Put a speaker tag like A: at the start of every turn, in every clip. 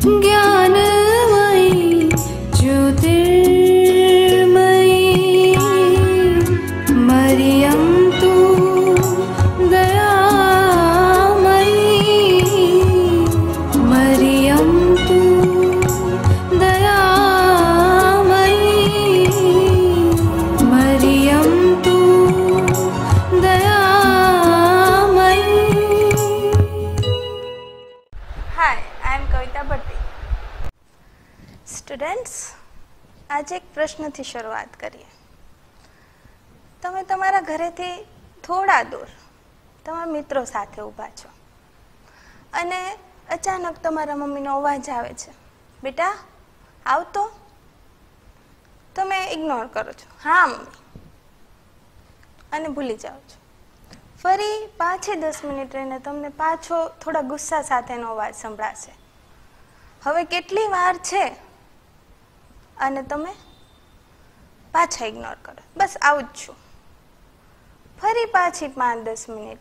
A: 숨겨 આજે એક પ્રશ્નથી શરૂઆત કરીએ. તમે તમારા ઘરેથી થોડા દૂર તમારા મિત્રો સાથે ઊભા છો અને અચાનક તમારા મમ્મીનો અવાજ આવે છે, બેટા, આવતો? તમે ઇગ્નોર કરો છો. હા, મમ્મી. અને ભૂલી જાઓ છો. ફરી પાછી દસ મિનિટ રહીને તમને પાછો થોડા ગુસ્સા સાથેનો અવાજ સંભળાશે. હવે કેટલી વાર છે અને તમે પાછા ઇગ્નોર કરો. બસ આવું જ છું. ફરી પાછી પાંચ દસ મિનિટ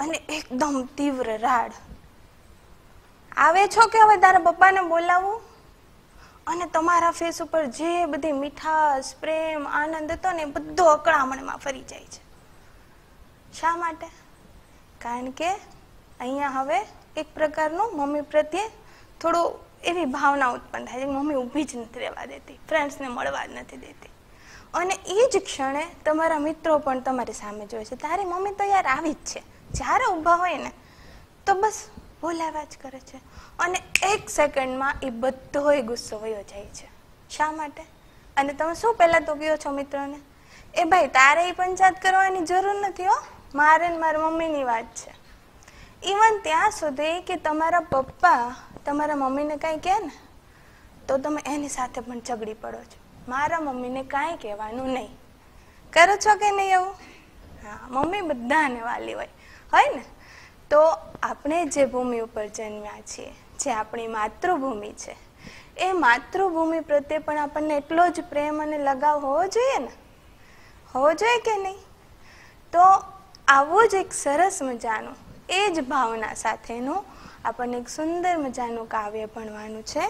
A: અને એકદમ તીવ્ર રાડ. આવે છો કે હવે તારા પપ્પાને બોલાવું? અને તમારા ફેસ ઉપર જે બધી મીઠાશ, પ્રેમ, આનંદ હતો ને બધો અકળામણમાં ફરી જાય છે. શા માટે? કારણ કે અહીંયા હવે એક પ્રકારનું મમ્મી પ્રત્યે થોડું એવી ભાવના ઉત્પન્ન થાય છે મમ્મી ઊભી જ નથી રહેવા દેતી ફ્રેન્ડ્સને મળવા જ નથી દેતી. અને એ જ ક્ષણે તમારા મિત્રો પણ તમારી સામે જોઈ છે. તારી મમ્મી તો યાર આવી જ છે. જ્યારે ઊભા હોય ને, તો બસ બોલાવ્યા જ કરે છે. અને એક સેકન્ડમાં એ બધોય ગુસ્સો વયો જાય છે. શા માટે? અને તમે શું પહેલાં તો કહો છો મિત્રોને? એ ભાઈ, તારે એ પંચાયત કરવાની જરૂર નથી હો. મારે ને મારા મમ્મીની વાત છે. ઇવન ત્યાં સુધી કે તમારા પપ્પા તમારા મમ્મીને કાંઈ કહે ને, તો તમે એની સાથે પણ ઝઘડી પડો છો. મારા મમ્મીને કાંઈ કહેવાનું નહીં. કરો છો કે નહીં એવું હા, મમ્મી બધાને વાલી હોય. હોય ને? તો આપણે જે ભૂમિ ઉપર જન્મ્યા છીએ, જે આપણી માતૃભૂમિ છે, એ માતૃભૂમિ પ્રત્યે પણ આપણને એટલો જ પ્રેમ અને લગાવ હોવો જોઈએ ને? હોવો જોઈએ કે નહીં? તો આવું જ એક સરસ મજાનું એ જ ભાવના સાથેનું આપણને એક સુંદર મજાનું કાવ્ય ભણવાનું છે,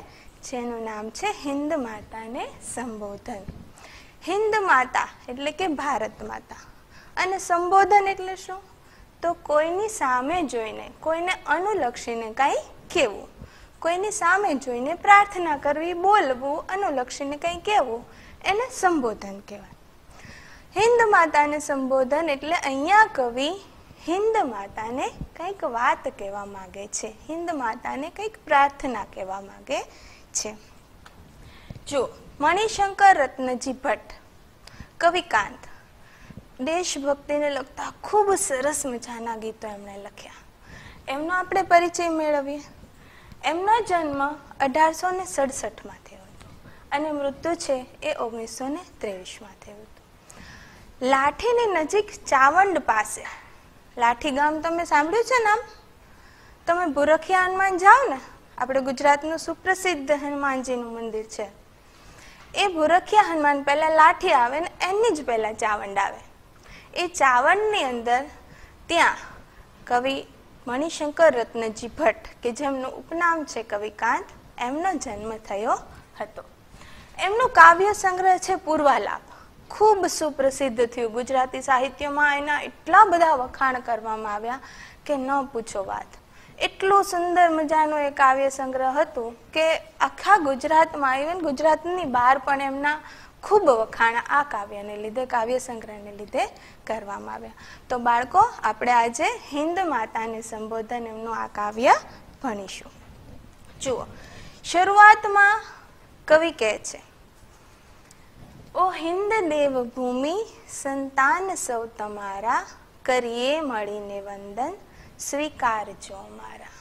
A: જેનું નામ છે હિન્દ માતાને સંબોધન. હિન્દ માતા એટલે કે ભારત માતા. અને સંબોધન એટલે શું? તો કોઈની સામે જોઈને, કોઈને અનુલક્ષીને કાંઈ કહેવું. કોઈની સામે જોઈને પ્રાર્થના કરવી, બોલવું, અનુલક્ષીને કંઈ કહેવું, એને સંબોધન કહેવાય. હિન્દ માતાને સંબોધન એટલે અહીંયા કવિ હિન્દ માતાને કંઈક વાત કહેવા માગે છે. હિન્દ માતાને કંઈક પ્રાર્થના કહેવા માગે છે. જો મણિશંકર રત્નજી ભટ્ટ, કવિકાંત, દેશભક્તિને લગતા ખૂબ સરસ મજાના ગીતો એમણે લખ્યા. એમનો આપણે પરિચય મેળવીએ. એમનો જન્મ અઢારસો ને સડસઠમાં થયો હતો અને મૃત્યુ છે એ ઓગણીસો ને ત્રેવીસમાં થયું હતું. લાઠીની નજીક ચાવંડ પાસે લાઠી ગામ તમે સાંભળ્યું છે નામ તમે ભૂરખિયા હનુમાન જાઓ ને, આપણે ગુજરાતનું સુપ્રસિદ્ધ હનુમાનજીનું મંદિર છે. એ ભૂરખિયા હનુમાન પહેલા લાઠી આવે ને, એની જ પહેલા ચાવંડ આવે. એ ચાવંડની અંદર ત્યાં કવિ મણિશંકર રત્નજી ભટ્ટ, કે જેમનું ઉપનામ છે કવિકાંત, એમનો જન્મ થયો હતો. એમનું કાવ્ય સંગ્રહ છે પૂર્વાલાપ. ખૂબ સુપ્રસિદ્ધ થયું. ગુજરાતી સાહિત્યમાં એના એટલા બધા વખાણ કરવામાં આવ્યા કે ન પૂછો વાત. એટલું સુંદર મજાનું એ કાવ્ય સંગ્રહ હતું કે આખા ગુજરાતમાં ઇવન ગુજરાતની બહાર પણ એમના ખૂબ વખાણ આ કાવ્યને લીધે, કાવ્ય સંગ્રહને લીધે કરવામાં આવ્યા. તો બાળકો, આપણે આજે હિન્દ માતાને સંબોધન એમનું આ કાવ્ય ભણીશું. જુઓ, શરૂઆતમાં કવિ કહે છે ઓ હિન્દ દેવ ભૂમિ સંતાન સૌ તમારા, કરીએ મળીને વંદન, સ્વીકારજો મારા.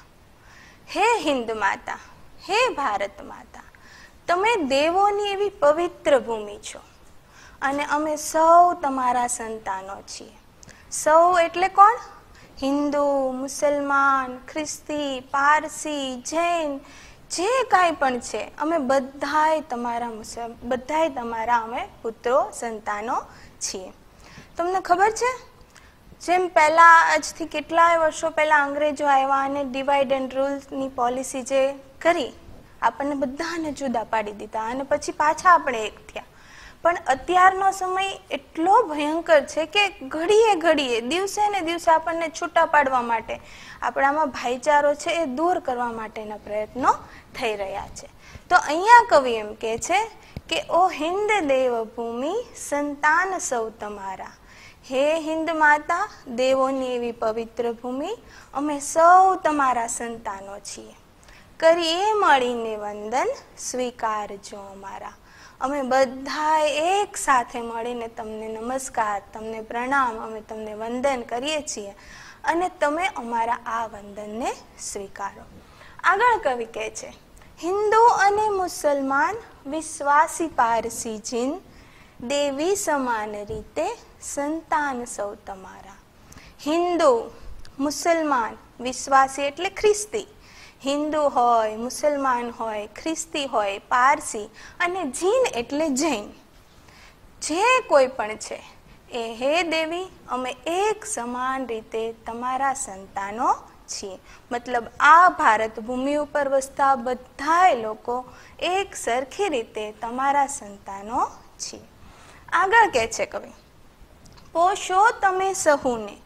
A: હે હિન્દ માતા, હે ભારત માતા, તમે દેવોની એવી પવિત્ર ભૂમિ છો અને અમે સૌ તમારા સંતાનો છીએ. સૌ એટલે કોણ? હિન્દુ, મુસલમાન, ખ્રિસ્તી, પારસી, જૈન જે કાંઈ પણ છે, અમે બધાય તમારા મુસલ બધાય તમારા અમે પુત્રો, સંતાનો છીએ. તમને ખબર છે? જેમ પહેલાં આજથી કેટલાય વર્ષો પહેલાં અંગ્રેજો આવ્યા અને ડિવાઈડ એન્ડ રૂલ્સની પોલિસી જે કરી, આપણને બધાને જુદા પાડી દીધા અને પછી પાછા આપણે એક થયા. પણ અત્યારનો સમય એટલો ભયંકર છે કે ઘડીએ ઘડીએ, દિવસે ને દિવસે આપણને છૂટા પાડવા માટે, આપણામાં ભાઈચારો છે એ દૂર કરવા માટેના પ્રયત્નો થઈ રહ્યા છે. તો અહીંયા કવિ એમ કે છે કે, ઓ હિન્દ દેવ ભૂમિ સંતાન સૌ તમારા. હે હિન્દ માતા દેવોની એવી પવિત્ર ભૂમિ, અમે સૌ તમારા સંતાનો છીએ. કરીએ મળીને વંદન, સ્વીકારજો અમારા. અમે બધા એક સાથે મળીને તમને નમસ્કાર, તમને પ્રણામ, અમે તમને વંદન કરીએ છીએ અને તમે અમારા આ વંદનને સ્વીકારો. આગળ કવિ કહે છે, હિન્દુ અને મુસલમાન વિશ્વાસી પારસી જીન, દેવી સમાન રીતે સંતાન સૌ તમારા. હિન્દુ, મુસલમાન વિશ્વાસી એટલે ખ્રિસ્તી હિન્દુ હોય, મુસલમાન હોય, ખ્રિસ્તી હોય, પારસી અને જીન એટલે જૈન. જે કોઈ પણ છે, એ હે દેવી, અમે એક સમાન રીતે તમારા સંતાનો છીએ. મતલબ આ ભારત ભૂમિ ઉપર વસતા બધાય લોકો એક સરખી રીતે તમારા સંતાનો છીએ. આગળ કહે છે કવિ, પોષો તમે સહુને,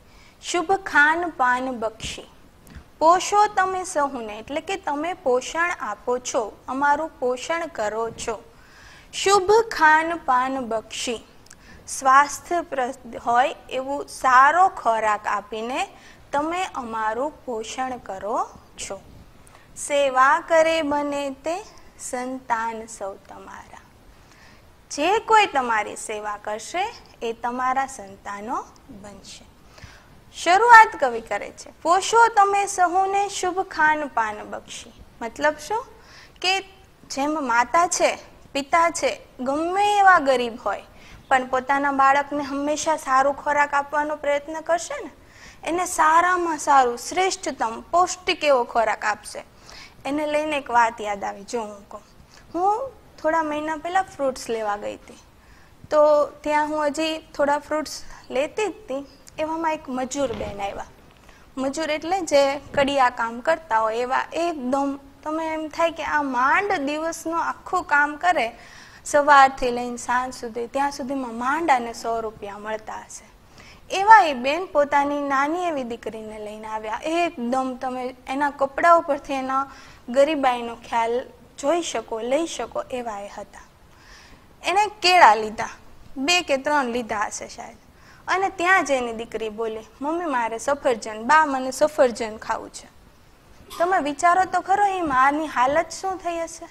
A: શુભ ખાન પાન બક્ષી. પોષો તમે સહુને, એટલે કે તમે પોષણ આપો છો, અમારું પોષણ કરો છો. શુભ ખાન પાન બક્ષી. સ્વાસ્થ્યપ્રદ હોય એવું સારો ખોરાક આપીને તમે અમારું પોષણ કરો છો. સેવા કરે બને તે સંતાન સૌ તમારા. જે કોઈ તમારી સેવા કરશે, એ તમારા સંતાનો બનશે. શરૂઆત કવિ કરે છે. પોષો તમે સહુને શુભ ખાન પાન બક્ષી. મતલબ શું? કે જેમ માતા છે, પિતા છે, ગમે એવા ગરીબ હોય, પણ પોતાના બાળકને હંમેશા સારું ખોરાક આપવાનો પ્રયત્ન કરશે ને, એને સારામાં સારું, શ્રેષ્ઠતમ, પૌષ્ટિક એવો ખોરાક આપશે. એને લઈને એક વાત યાદ આવી, જો હું કહું. હું થોડા મહિના પહેલાં ફ્રૂટ્સ લેવા ગઈ હતી. તો ત્યાં હું હજી થોડા ફ્રૂટ્સ લેતી જ હતી. એવામાં એક મજૂર બેન આવ્યા. મજૂર એટલે જે કડિયા કામ કરતા હોય એવા એકદમ, તમે એમ થાય કે આ માંડ દિવસનું આખું કામ કરે, સવારથી લઈને સાંજ સુધી, ત્યાં સુધીમાં માંડ અને સો રૂપિયા મળતા હશે. એવા એ બેન પોતાની નાની એવી દીકરીને લઈને આવ્યા. એકદમ તમે એના કપડા ઉપરથી એના ગરીબાઈનો ખ્યાલ જોઈ શકો, લઈ શકો એવા એ હતા. એણે કેળા લીધા. બે કે ત્રણ લીધા હશે શાયદ. અને ત્યાં જઈને દીકરી બોલી, મમ્મી, મારે સફરજન, બા મને સફરજન ખાવું છે. તમે વિચારો તો ખરો એ માની હાલત શું થઈ હશે?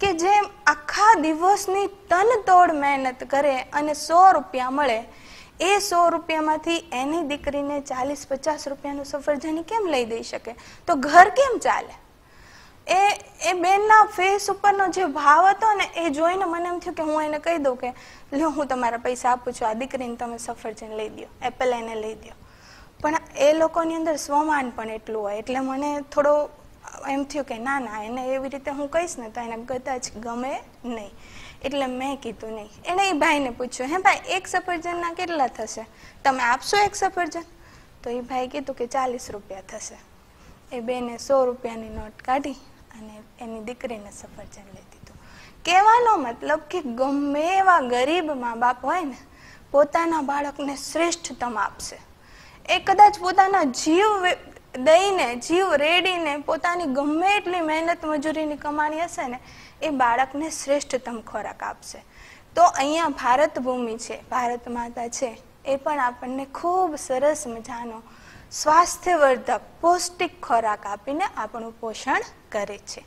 A: કે જેમ આખા દિવસની તન તોડ મહેનત કરે અને સો રૂપિયા મળે, એ સો રૂપિયામાંથી એની દીકરીને ચાલીસ પચાસ રૂપિયાનું સફરજન કેમ લઈ દઈ શકે? તો ઘર કેમ ચાલે? એ એ બેનના ફેસ ઉપરનો જે ભાવ હતો ને, એ જોઈને મને એમ થયું કે હું એને કહી દઉં કે, લ્યો, હું તમારા પૈસા આપું છું. આ દીકરીને તમે સફરજન લઈ દો એપલ એને લઈ દો પણ એ લોકોની અંદર સ્વમાન પણ એટલું હોય. એટલે મને થોડો એમ થયું કે, ના ના, એને એવી રીતે હું કહીશ ને, તો એને કદાચ ગમે નહીં. એટલે મેં કીધું નહીં. એણે એ ભાઈને પૂછ્યું, હે ભાઈ, એક સફરજનના કેટલા થશે? તમે આપશો એક સફરજન? તો એ ભાઈ કીધું કે ચાલીસ રૂપિયા થશે. એ બેને સો રૂપિયાની નોટ કાઢી અને એની દીકરીને સફરજન લઈ દીધું કહેવાનો મતલબ કે ગમે એવા ગરીબ મા બાપ હોય ને, પોતાના બાળકને શ્રેષ્ઠતમ આપશે. એ કદાચ પોતાના જીવ દઈને, જીવ રેડીને પોતાની ગમે એટલી મહેનત મજૂરીની કમાણી હશે ને, એ બાળકને શ્રેષ્ઠતમ ખોરાક આપશે. તો અહીંયા ભારત ભૂમિ છે, ભારત માતા છે, એ પણ આપણને ખૂબ સરસ મજાનો સ્વાસ્થ્યવર્ધક પૌષ્ટિક ખોરાક આપીને આપણું પોષણ કરે છે.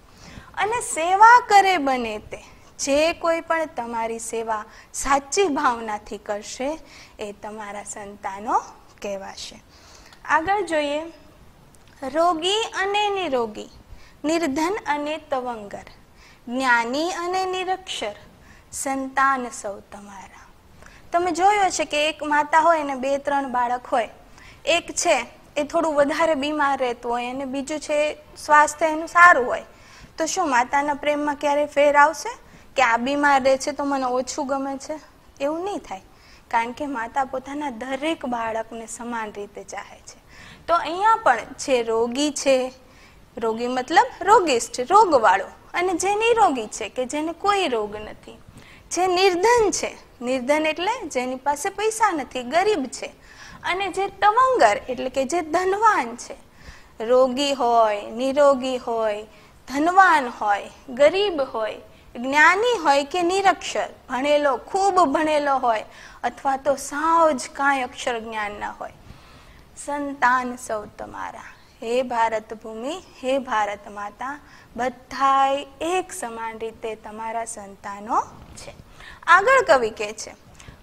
A: અને સેવા કરે બને તે, જે કોઈ પણ તમારી સેવા સાચી ભાવનાથી કરશે એ તમારા સંતાનો કહેવાશે. આગળ જોઈએ, રોગી અને નિરોગી, નિર્ધન અને તવંગર, જ્ઞાની અને નિરક્ષર, સંતાન સૌ તમારા. તમે જોયો છે કે એક માતા હોય અને બે, ત્રણ બાળક હોય એક છે, એ થોડું વધારે બીમાર રહેતું હોય અને બીજું છે સ્વાસ્થ્ય એનું સારું હોય. તો શું, માતાના પ્રેમમાં ક્યારે ફેર આવશે? કે આ બીમાર રહે છે તો મને ઓછું ગમે છે? એવું નહીં થાય. કારણ કે માતા પોતાના દરેક બાળકને સમાન રીતે ચાહે છે. તો અહીંયા પણ જે રોગી છે, રોગી મતલબ રોગિષ્ઠ, રોગવાળો, અને જે નિરોગી છે, કે જેને કોઈ રોગ નથી, જે નિર્ધન છે નિર્ધન એટલે જેની પાસે પૈસા નથી, ગરીબ છે. અને જે તવંગર એટલે કે જે ધનવાન છે. રોગી હોય, નિરોગી હોય, ધનવાન હોય, ગરીબ હોય, જ્ઞાની હોય કે નિરક્ષર, ભણેલો, ખૂબ ભણેલો હોય, અથવા તો સાવ જ કાંઈ અક્ષર જ્ઞાન ના હોય. સંતાન સૌ તમારા. હે ભારત ભૂમિ, હે ભારત માતા બધાય એક સમાન રીતે તમારા સંતાનો છે. આગળ કવિ કહે છે,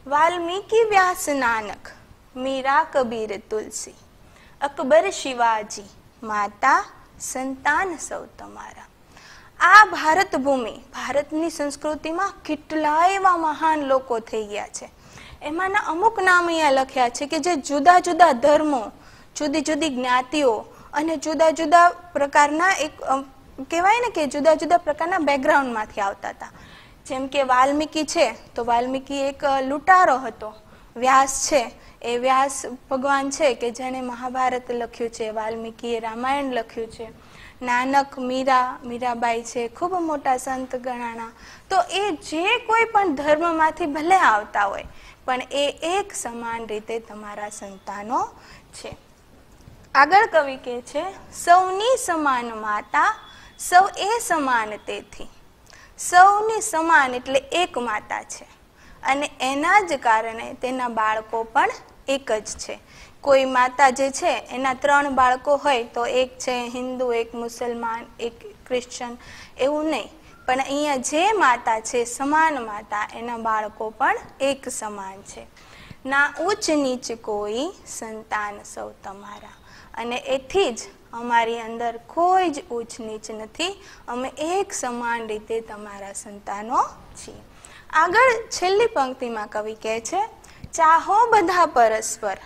A: વાલ્મીકી વ્યાસ નાનક, મીરા કબીર તુલસી, અકબર શિવાજી, માતા સંતાન સૌ તમારા. આ ભારત ભૂમિ ભારતની સંસ્કૃતિમાં કેટલા એવા મહાન લોકો થઈ ગયા છે. એમાંના અમુક નામ અહીંયા લખ્યા છે કે જે જુદા જુદા ધર્મો, જુદી જુદી જ્ઞાતિઓ અને જુદા જુદા પ્રકારના એક કહેવાય ને કે જુદા જુદા પ્રકારના બેકગ્રાઉન્ડમાંથી આવતા હતા. જેમ કે વાલ્મીકી છે, તો વાલ્મીકી એક લૂંટારો હતો. વ્યાસ છે, એ વ્યાસ ભગવાન છે કે જેણે મહાભારત લખ્યું છે, વાલ્મીકીએ રામાયણ લખ્યું છે. નાનક મીરા, મીરાબાઈ છે, ખૂબ મોટા સંત ગણાણા. તો એ જે કોઈ પણ ધર્મમાંથી ભલે આવતા હોય, પણ એ એક સમાન રીતે તમારા સંતાનો છે. આગળ કવિ કહે છે, સૌની સમાન માતા સૌ એ સમાન તેથી. સૌની સમાન એટલે એક માતા છે. અને એના જ કારણે તેના બાળકો પણ એક જ છે. કોઈ માતા જે છે, એના ત્રણ બાળકો હોય તો એક છે હિન્દુ, એક મુસલમાન, એક ક્રિશ્ચન એવું નહીં. પણ અહીંયા જે માતા છે, સમાન માતા, એના બાળકો પણ એક સમાન છે. ના ઉચ્ચ નીચ કોઈ સંતાન સૌ તમારા. અને એથી જ અમારી અંદર કોઈ જ ઊંચ નીચ નથી. અમે એક સમાન રીતે તમારા સંતાનો છીએ. આગળ છેલ્લી પંક્તિમાં કવિ કહે છે, ચાહો બધા પરસ્પર.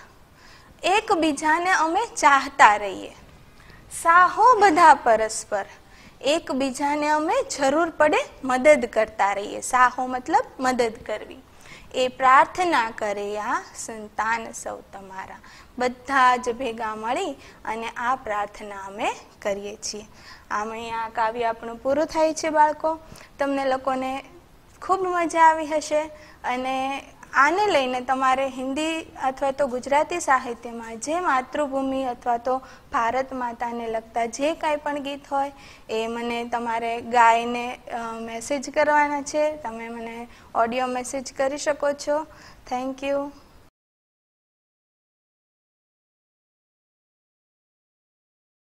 A: એકબીજાને અમે ચાહતા રહીએ. સાહો બધા પરસ્પર. એકબીજાને અમે જરૂર પડે મદદ કરતા રહીએ. સાહો મતલબ મદદ કરવી. એ પ્રાર્થના કરે, આ સંતાન સૌ તમારા. બધા જ ભેગા મળી અને આ પ્રાર્થના અમે કરીએ છીએ. આમ અહીંયા કાવ્ય આપણું પૂરું થાય છે, બાળકો. તમને લોકોને ખૂબ મજા આવી હશે અને આને લઈને તમારે હિન્દી અથવા તો ગુજરાતી સાહિત્યમાં જે માતૃભૂમિ અથવા તો ભારત માતાને લગતા જે કાંઈ પણ ગીત હોય, એ મને તમારે ગાઈને મેસેજ કરવાના છે. તમે મને ઓડિયો મેસેજ કરી શકો છો. Thank you